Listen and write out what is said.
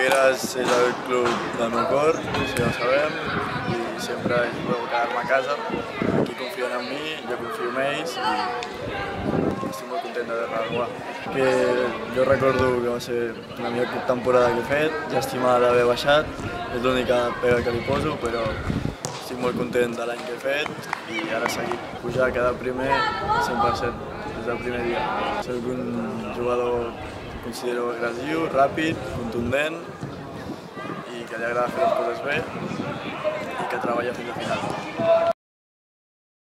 Figueres és el club del meu cor, això ja ho sabem, i sempre espero quedar-me a casa. Aquí confien en mi, jo confio en ells i estic molt content de renovar. Que jo recordo que va ser la millor temporada que he fet, llàstima d'haver baixat, és l'única pega que li poso, però estic molt content de l'any que he fet i ara seguir pujar, quedar primer 100% des del primer dia. Soc un jugador considero agressiu, ràpid, contundent i que li agrada fer les coses bé i que treballa fins al final.